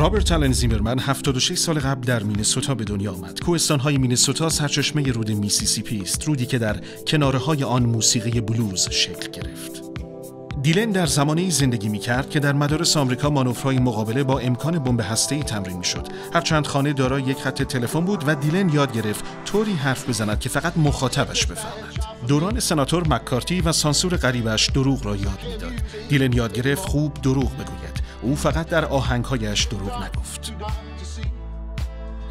رابرت آلن زیمرمن 76 سال قبل در مینسوتا به دنیا آمد. کوهستان‌های مینسوتا سرچشمه رود میسیسیپی است، رودی که در کناره‌های آن موسیقی بلوز شکل گرفت. دیلن در زمانی زندگی می کرد که در مدارس آمریکا مانورهای مقابله با امکان بمب هسته‌ای تمرین می شد. هرچند خانه دارای یک خط تلفن بود و دیلن یاد گرفت طوری حرف بزند که فقط مخاطبش بفهمد. دوران سناتور مکارتی و سانسور غریبش دروغ را یاد می‌داد. دیلن یاد گرفت خوب دروغ بگوید. او فقط در آهنگهایش دروغ نگفت.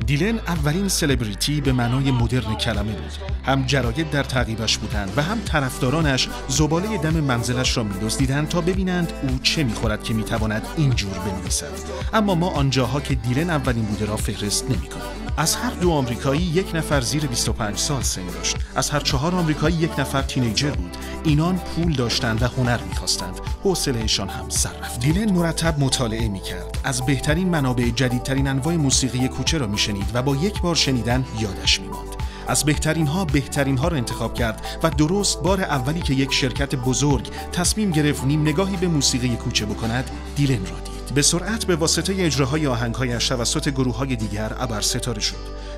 دیلن اولین سلبریتی به معنای مدرن کلمه بود. هم جراید در تعقیبش بودند و هم طرفدارانش زباله دم منزلش را میدزدیدند تا ببینند او چه می‌خورد که می‌تواند اینجور بنویسد. اما ما آنجاها که دیلن اولین بوده را فهرست نمی‌کنیم. از هر دو آمریکایی یک نفر زیر 25 سال سن داشت. از هر چهار آمریکایی یک نفر تینیجر بود. اینان پول داشتند و هنر می‌خواستند. حوصلهشان هم سر رفت. دیلن مرتب مطالعه می‌کرد. از بهترین منابع جدیدترین انواع موسیقی کوچه را میشنید و با یک بار شنیدن یادش میماند. از بهترین ها بهترین ها را انتخاب کرد و درست بار اولی که یک شرکت بزرگ تصمیم گرفت نیم نگاهی به موسیقی کوچه بکند دیلن را دید. به سرعت به واسطه اجراهای آهنگهایش توسط گروه های دیگر ابر ستاره شد.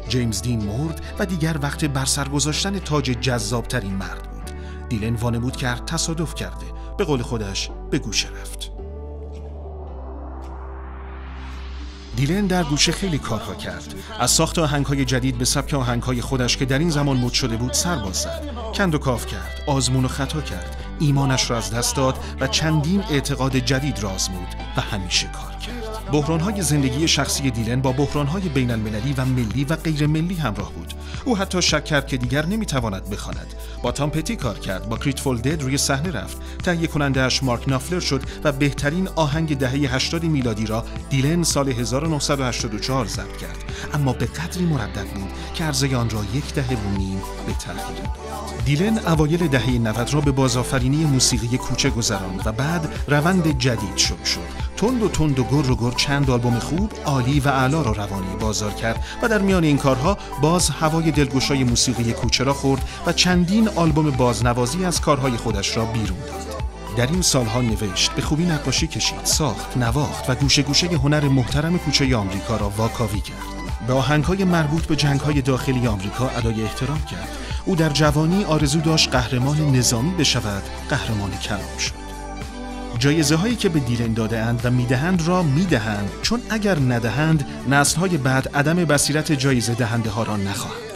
جیمز دین مرد و دیگر وقت بر سر گذاشتن تاج جذابترین مرد بود. دیلن وانمود کرد تصادف کرده. به قول خودش به گوشه رفت. دیلن در گوشه خیلی کارها کرد. از ساخت آهنگهای جدید به سبک آهنگهای خودش که در این زمان مد شده بود سر باز زد. کند و کاف کرد. آزمون و خطا کرد. ایمانش را از دست داد و چندین اعتقاد جدید را آزمود و همیشه کار کرد. بحرانهای زندگی شخصی دیلن با بحرانهای بین المللی و ملی و غیر ملی همراه بود. او حتی شک کرد که دیگر نمی‌تواند بخواند. با تام پتی کار کرد با کریتفول دد روی صحنه رفت. تهیه کنندهاش مارک نافلر شد و بهترین آهنگ دهه 80 میلادی را دیلن سال 1984 ضبط کرد. اما به قدری مردد بود که عرضه آن را یک دهه و نیم به تأخیر. دیلن اوایل دهه 90 را به بازآفرینی موسیقی کوچه گذراند و بعد روند جدید شروع شد. تند و تند و گر و گر چند آلبوم خوب عالی و اعلا را روانی بازار کرد و در میان این کارها باز هوای دلگشای موسیقی کوچه را خورد و چندین آلبوم بازنوازی از کارهای خودش را بیرون داد. در این سالها نوشت به خوبی نقاشی کشید ساخت نواخت و گوشه گوشه هنر محترم کوچه آمریکا را واکاوی کرد. به آهنگهای مربوط به جنگهای داخلی آمریکا ادای احترام کرد. او در جوانی آرزو داشت قهرمان نظامی بشود قهرمان کلام شد. جایزه هایی که به دیلن داده اند و می‌دهند را می‌دهند. چون اگر ندهند نسل های بعد عدم بصیرت جایزه دهنده ها را نخواهند.